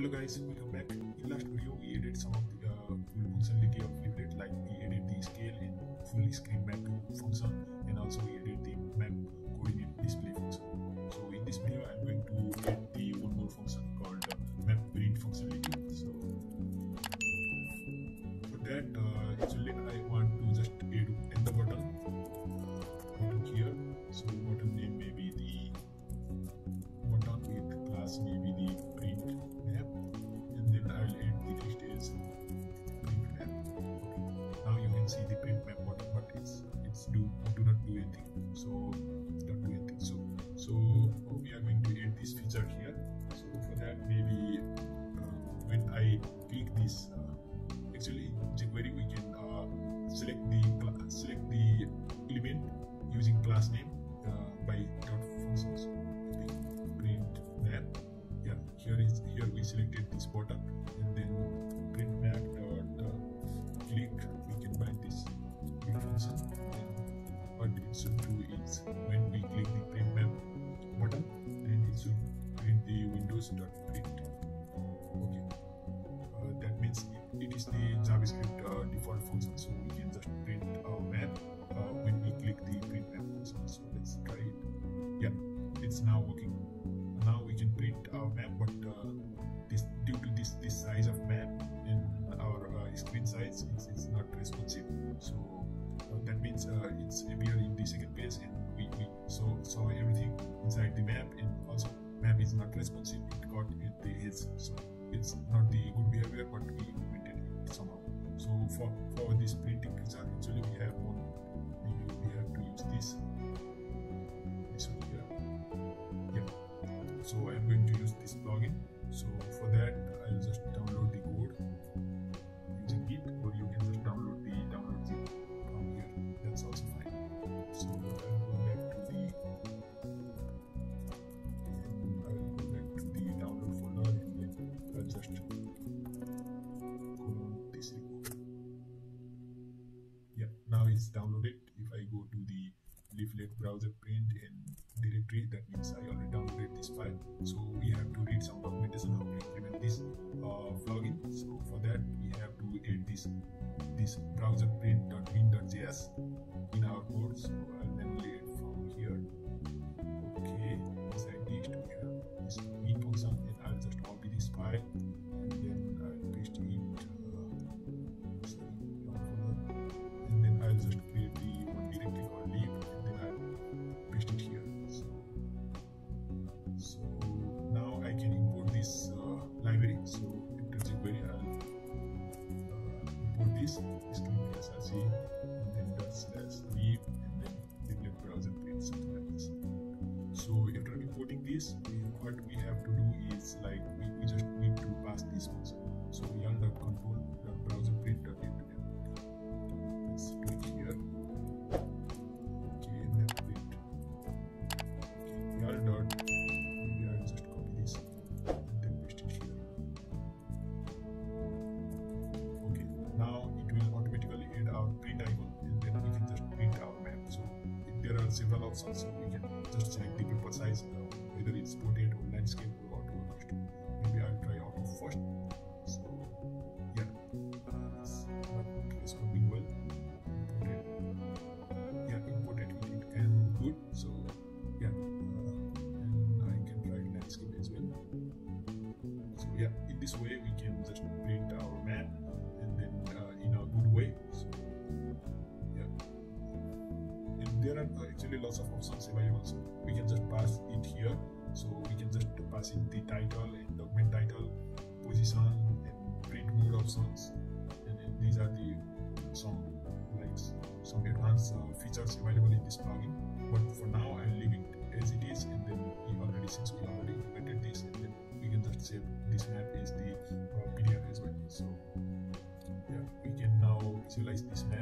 hello guys. Welcome back. In last video we added some of the uh, functionality of leaflet like we added the scale and fully screen map function and also we added the map coordinate display function. So in this video i'm going to add the one more function called uh, map print functionality. So for that uh, actually i do do not do anything. So don't do anything. So so we are going to add this feature here. So for that maybe uh, when I click this uh, actually jQuery we can uh, select the select the element using class name by dot functions print map yeah here is here we selected this button is not responsive it got edge so it's not the good behavior but leaflet browser print in directory that means i already downloaded this file. So we have to read some documentation how to implement this uh, plugin. So for that we have to add this this browser print.min.js in our code. So i'll manually add from here this what we have to do is like we, we just need to pass this function so yarn dot control the browser print dot end to let's do it here. Okay then print okay yarn dot maybe I'll just copy this and then paste it here. Okay now it will automatically add our print icon and then we can just print our map. So if there are several options so we can just select the paper size whether it's portrait or landscape or auto or maybe I'll try auto first. So yeah. It's not responding well. Imported yeah imported it, it can good. So yeah. Uh, and I can try landscape as well. So yeah in this way we there are uh, actually lots of options available. So we can just pass it here. So we can just pass in the title and document title position and print mode options. And then these are the some like some advanced uh, features available in this plugin. But for now i'll leave it as it is and then we already since we already implemented this and then we can just save this map as the uh, pdf as well. So yeah we can now visualize this map.